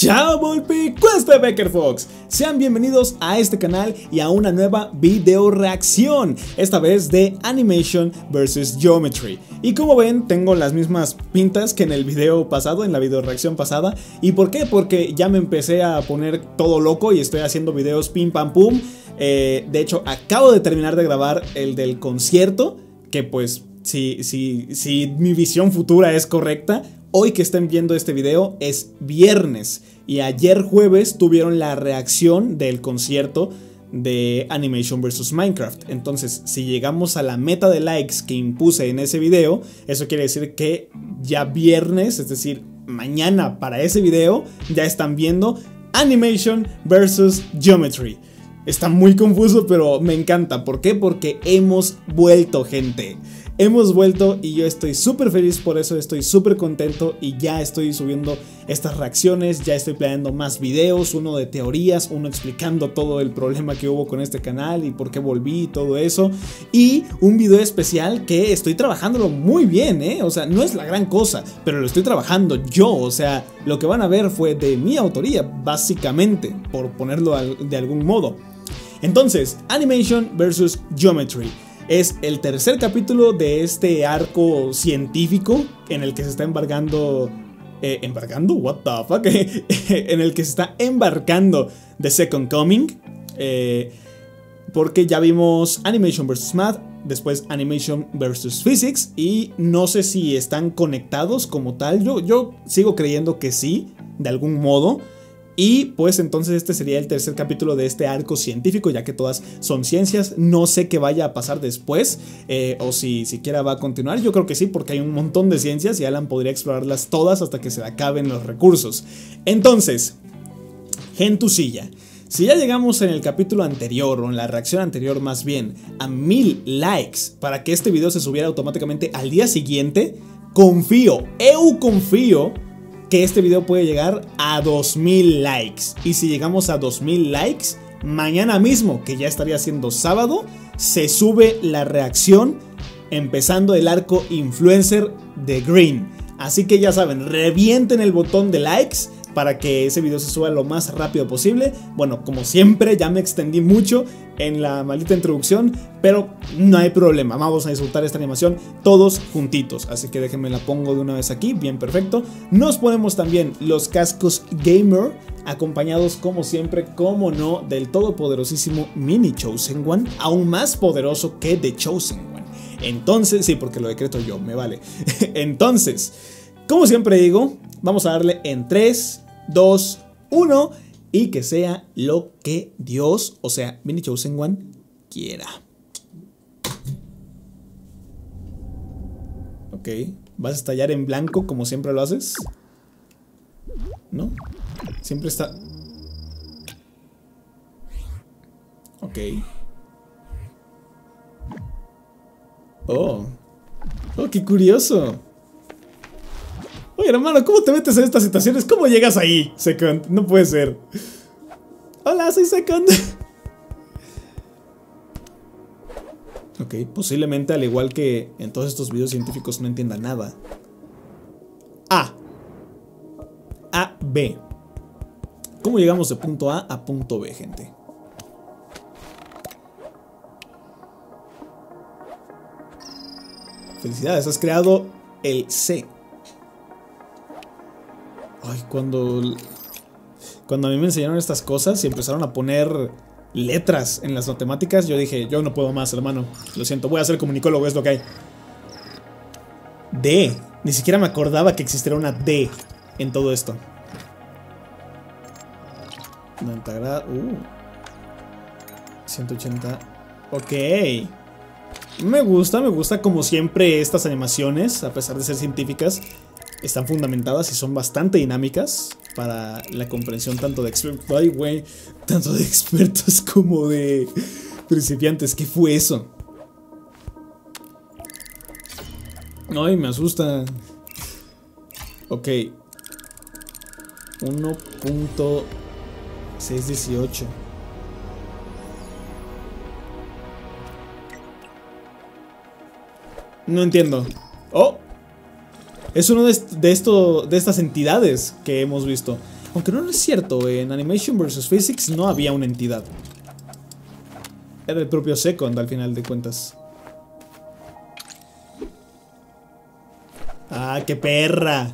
Chao Volpi, Cuesta Becker Fox. Sean bienvenidos a este canal y a una nueva video reacción, esta vez de Animation vs Geometry. Y como ven, tengo las mismas pintas que en el video pasado, en la video reacción pasada. ¿Y por qué? Porque ya me empecé a poner todo loco y estoy haciendo videos pim pam pum. Eh, de hecho, acabo de terminar de grabar el del concierto, que pues si, si, si mi visión futura es correcta, Hoy que estén viendo este video es viernes y ayer jueves tuvieron la reacción del concierto de Animation vs Minecraft. Entonces, si llegamos a la meta de likes que impuse en ese video, eso quiere decir que ya viernes, es decir, mañana para ese video, ya están viendo Animation vs Geometry. Está muy confuso, pero me encanta. ¿Por qué? Porque hemos vuelto, gente. Hemos vuelto y yo estoy súper feliz por eso, estoy súper contento y ya estoy subiendo estas reacciones, ya estoy planeando más videos, uno de teorías, uno explicando todo el problema que hubo con este canal y por qué volví y todo eso. Y un video especial que estoy trabajándolo muy bien, ¿eh? O sea, no es la gran cosa, pero lo estoy trabajando yo, o sea, lo que van a ver fue de mi autoría, básicamente, por ponerlo de algún modo. Entonces, Animation versus Geometry. Es el tercer capítulo de este arco científico en el que se está embargando... Eh, ¿Embargando? What the fuck? en el que se está embarcando The Second Coming. Eh, porque ya vimos Animation vs. Math, después Animation vs. Physics y no sé si están conectados como tal. Yo, yo sigo creyendo que sí, de algún modo. Y pues entonces este sería el tercer capítulo de este arco científico, ya que todas son ciencias. No sé qué vaya a pasar después, eh, o si siquiera va a continuar. Yo creo que sí, porque hay un montón de ciencias y Alan podría explorarlas todas hasta que se acaben los recursos. Entonces, gentusilla. Si ya llegamos en el capítulo anterior, o en la reacción anterior más bien, a mil likes para que este video se subiera automáticamente al día siguiente, confío, eu confío que este video puede llegar a 2000 likes. Y si llegamos a 2000 likes, mañana mismo, que ya estaría siendo sábado, se sube la reacción empezando el arco influencer de Green. Así que ya saben, revienten el botón de likes para que ese video se suba lo más rápido posible. Bueno, como siempre, ya me extendí mucho en la maldita introducción, pero no hay problema. Vamos a disfrutar esta animación todos juntitos. Así que déjenme la pongo de una vez aquí, bien perfecto. Nos ponemos también los cascos gamer, acompañados como siempre, como no, del todopoderosísimo Mini Chosen One, aún más poderoso que The Chosen One. Entonces, sí, porque lo decreto yo, me vale. Entonces, como siempre digo, vamos a darle en 3, 2, 1 y que sea lo que Dios, o sea, Mini Chosen One, quiera. Ok, ¿vas a estallar en blanco como siempre lo haces? ¿No? Siempre está... Ok. Oh. Oh, qué curioso. Oye, hermano, ¿cómo te metes en estas situaciones? ¿Cómo llegas ahí, Second? No puede ser. Hola, soy Second. ok, posiblemente al igual que en todos estos videos científicos no entienda nada. A. A, B. ¿Cómo llegamos de punto A a punto B, gente? Felicidades, has creado el C. Ay, cuando. Cuando a mí me enseñaron estas cosas y empezaron a poner letras en las matemáticas, yo dije, yo no puedo más, hermano. Lo siento, voy a ser comunicólogo, es lo que hay. D. Ni siquiera me acordaba que existiera una D en todo esto. 90 grados. Uh. 180. Ok. Me gusta, me gusta como siempre estas animaciones, a pesar de ser científicas están fundamentadas y son bastante dinámicas para la comprensión tanto de expertos, ay güey, tanto de expertos como de principiantes. ¿Qué fue eso? Ay, me asusta. Ok. 1.618. No entiendo. Oh, es uno de, esto, de estas entidades que hemos visto. Aunque no, es cierto, en Animation vs. Physics no había una entidad. Era el propio Second al final de cuentas. ¡Ah, qué perra!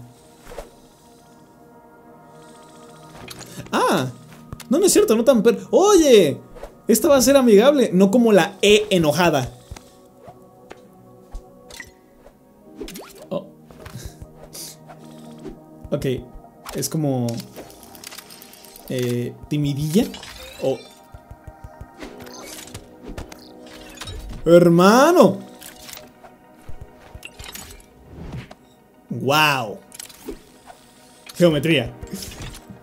¡Ah! No, no es cierto, no tan perra. ¡Oye! Esta va a ser amigable, no como la E enojada. Ok, es como... Eh, timidilla. Oh. Hermano. Wow. Geometría.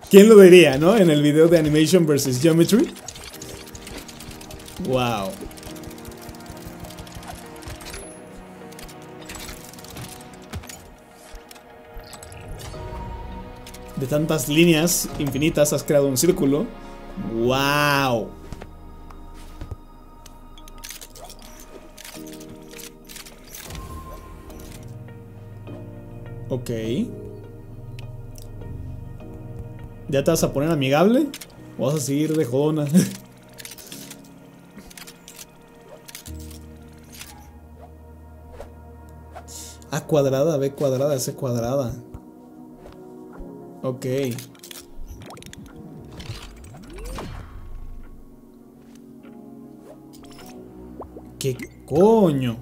¿Quién lo diría, no? En el video de Animation vs. Geometry. Wow. Tantas líneas infinitas has creado un círculo. Wow. Ok. ¿Ya te vas a poner amigable? ¿O vas a seguir de jodona? A cuadrada, B cuadrada, C cuadrada. Ok. ¿Qué coño?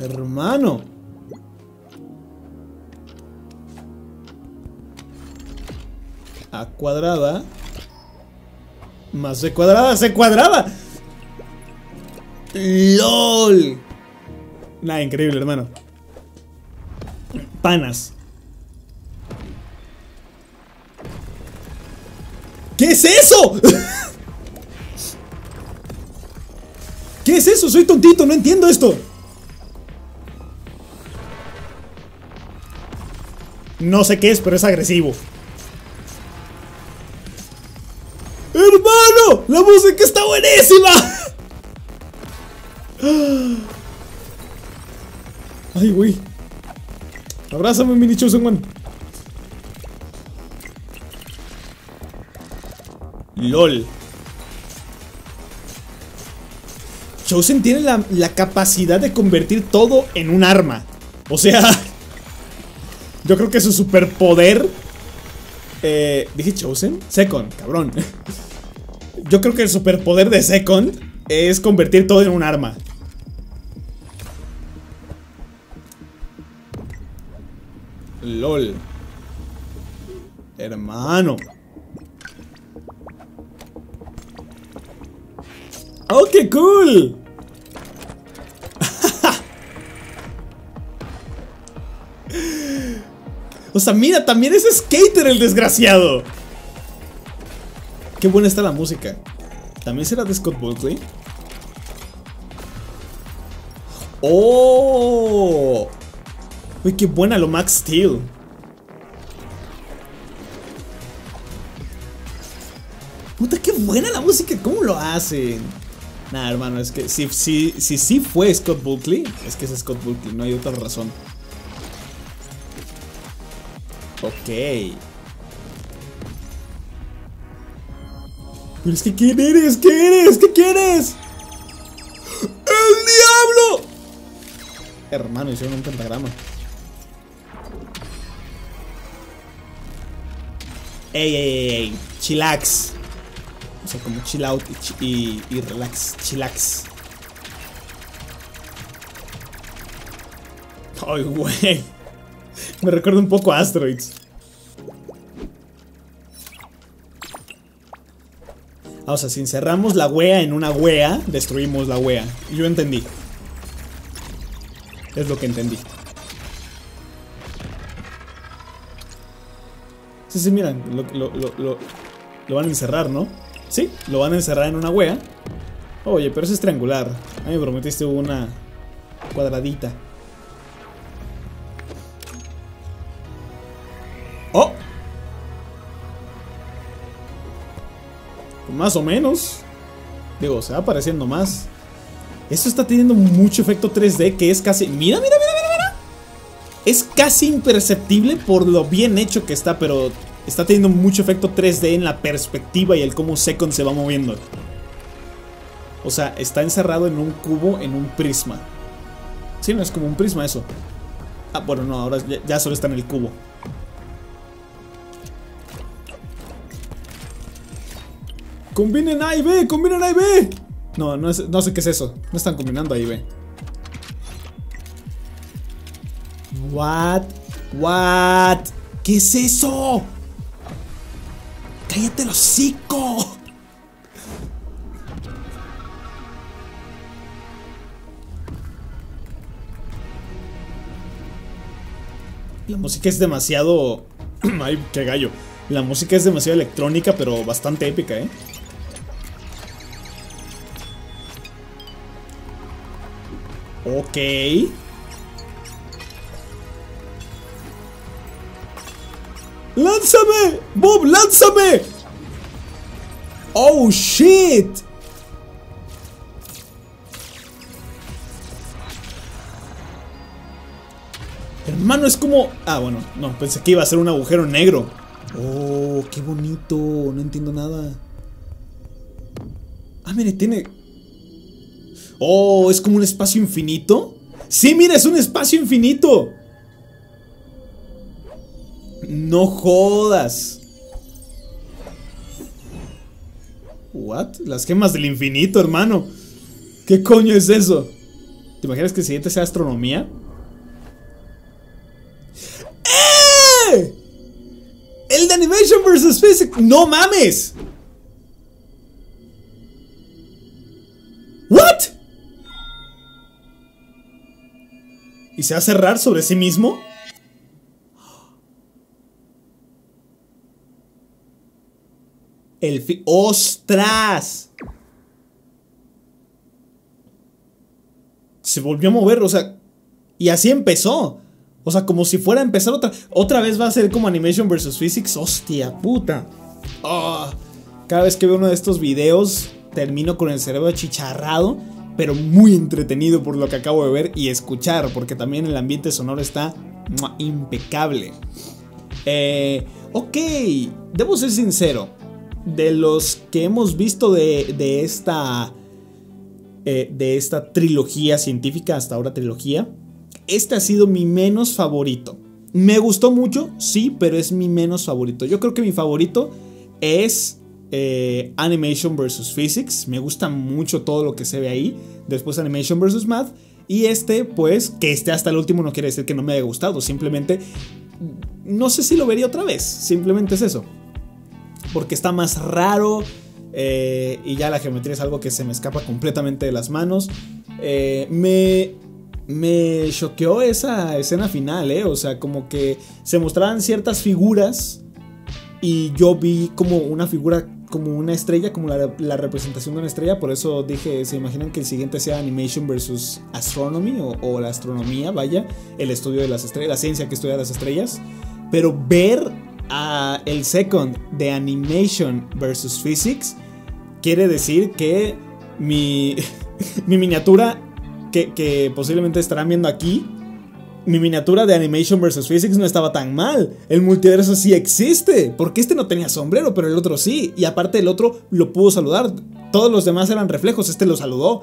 Hermano. A cuadrada. Más C cuadrada, C cuadrada. LOL. Nada, increíble, hermano panas. ¿Qué es eso? ¿Qué es eso? Soy tontito, no entiendo esto. No sé qué es, pero es agresivo. ¡Hermano! ¡La música está buenísima! Ay, güey. Abrázame, mini Chosen. LOL. Chosen tiene la, capacidad de convertir todo en un arma. O sea, yo creo que su superpoder... Eh, ¿Dije Chosen? Second, cabrón. Yo creo que el superpoder de Second es convertir todo en un arma. LOL. Hermano. ¡Oh, qué cool! o sea, mira, también es skater el desgraciado. Qué buena está la música. ¿También será de Scott Buckley? ¡Oh! Uy, qué buena lo Max Steel. Puta, qué buena la música. ¿Cómo lo hacen? Nah, hermano, es que si sí si, si, fue Scott Buckley, es que es Scott Buckley, no hay otra razón. Ok. Pero es que ¿quién eres? ¿Qué eres? ¿Qué quieres? ¡El diablo! Hermano, hicieron un pentagrama. Ey, ey, ey, chillax. O sea, como chill out y, y, relax, chillax. Ay, güey. Me recuerda un poco a Asteroids. Ah, o sea, si encerramos la wea en una wea, destruimos la wea. Yo entendí. Es lo que entendí. Sí, sí, miran, lo, van a encerrar, ¿no? Sí, lo van a encerrar en una wea. Oye, pero eso es triangular. A mí me prometiste una cuadradita. ¡Oh! Más o menos. Digo, se va apareciendo más. Esto está teniendo mucho efecto 3D que es casi... ¡Mira, mira, mira, mira! mira! Es casi imperceptible por lo bien hecho que está, pero está teniendo mucho efecto 3D en la perspectiva y el cómo Second se va moviendo. O sea, está encerrado en un cubo, en un prisma. Sí, no es como un prisma eso. Ah, bueno, no, ahora ya, solo está en el cubo. ¡Combinen A y B! ¡Combinen A y B! No, no, no sé qué es eso. No están combinando A y B. What? What? ¿Qué es eso? ¡Cállate el hocico! La música es demasiado... Ay, qué gallo. La música es demasiado electrónica, pero bastante épica, ¿eh? Ok. ¡Lánzame! ¡Bob, lánzame! ¡Oh, shit! Hermano, es como... Ah, bueno, no, pensé que iba a ser un agujero negro. Oh, qué bonito. No entiendo nada. Ah, mire, tiene... Oh, ¿es como un espacio infinito? Sí, mira, es un espacio infinito. No jodas. What? Las gemas del infinito, hermano. ¿Qué coño es eso? ¿Te imaginas que el siguiente sea astronomía? ¡Eh! El de Animation vs. Physics. ¡No mames! ¿What? ¿Y se va a cerrar sobre sí mismo? El fi ¡Ostras! Se volvió a mover, o sea. Y así empezó. O sea, como si fuera a empezar otra. Otra vez va a ser como Animation vs. Physics. ¡Hostia puta! Ah, cada vez que veo uno de estos videos, termino con el cerebro achicharrado. Pero muy entretenido por lo que acabo de ver y escuchar. Porque también el ambiente sonoro está impecable. Eh, ok, debo ser sincero de los que hemos visto de, esta. Eh, de esta trilogía científica, hasta ahora trilogía, este ha sido mi menos favorito. Me gustó mucho, sí, pero es mi menos favorito. Yo creo que mi favorito es eh, Animation vs. Physics. Me gusta mucho todo lo que se ve ahí. Después Animation vs. Math. Y este, pues, que esté hasta el último no quiere decir que no me haya gustado. Simplemente, no sé si lo vería otra vez. Simplemente es eso porque está más raro. Eh, y ya la geometría es algo que se me escapa completamente de las manos. Eh, me, me choqueó esa escena final, ¿eh? O sea, como que se mostraban ciertas figuras y yo vi como una figura, como una estrella, como la, representación de una estrella. Por eso dije, se imaginan que el siguiente sea Animation versus Astronomy o, o la astronomía, vaya, el estudio de las estrellas, la ciencia que estudia las estrellas. Pero ver el second de Animation versus Physics, quiere decir que mi, mi miniatura que, que, posiblemente estarán viendo aquí, mi miniatura de Animation versus Physics no estaba tan mal. El multiverso sí existe. Porque este no tenía sombrero, pero el otro sí. Y aparte el otro lo pudo saludar. Todos los demás eran reflejos, este lo saludó.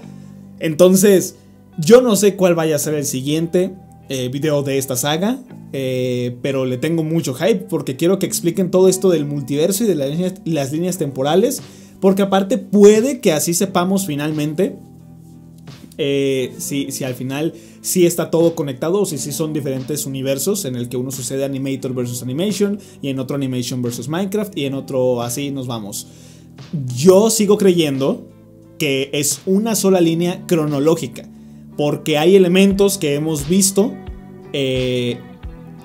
Entonces, yo no sé cuál vaya a ser el siguiente. Eh, video de esta saga. Eh, pero le tengo mucho hype porque quiero que expliquen todo esto del multiverso y de las líneas, temporales. Porque aparte puede que así sepamos finalmente eh, si, si, al final sí está todo conectado o si sí son diferentes universos en el que uno sucede Animator versus Animation y en otro Animation versus Minecraft y en otro así nos vamos. Yo sigo creyendo que es una sola línea cronológica porque hay elementos que hemos visto eh,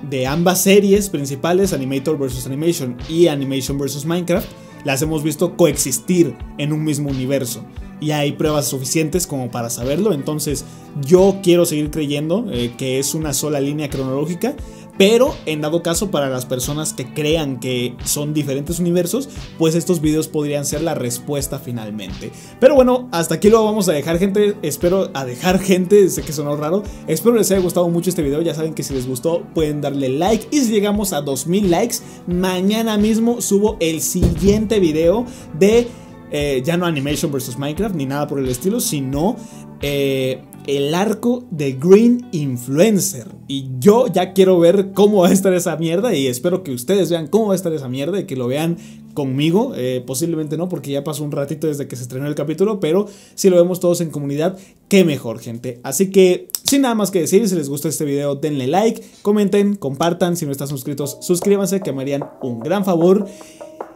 de ambas series principales, Animator vs. Animation y Animation vs. Minecraft, las hemos visto coexistir en un mismo universo. Y hay pruebas suficientes como para saberlo. Entonces yo quiero seguir creyendo eh, que es una sola línea cronológica. Pero en dado caso para las personas que crean que son diferentes universos, pues estos videos podrían ser la respuesta finalmente. Pero bueno, hasta aquí lo vamos a dejar gente, espero a dejar gente, sé que sonó raro, espero les haya gustado mucho este video, ya saben que si les gustó pueden darle like. Y si llegamos a 2000 likes, mañana mismo subo el siguiente video de... Eh, ya no Animation vs Minecraft ni nada por el estilo, sino eh, el arco de Green Influencer. Y yo ya quiero ver cómo va a estar esa mierda y espero que ustedes vean cómo va a estar esa mierda y que lo vean conmigo. Eh, posiblemente no, porque ya pasó un ratito desde que se estrenó el capítulo, pero si lo vemos todos en comunidad, qué mejor, gente. Así que, sin nada más que decir, si les gustó este video, denle like, comenten, compartan. Si no están suscritos, suscríbanse, que me harían un gran favor.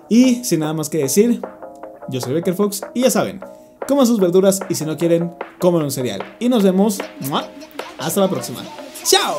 Y sin nada más que decir, yo soy Becker Fox y ya saben coman sus verduras y si no quieren, coman un cereal. Y nos vemos hasta la próxima. ¡Chao!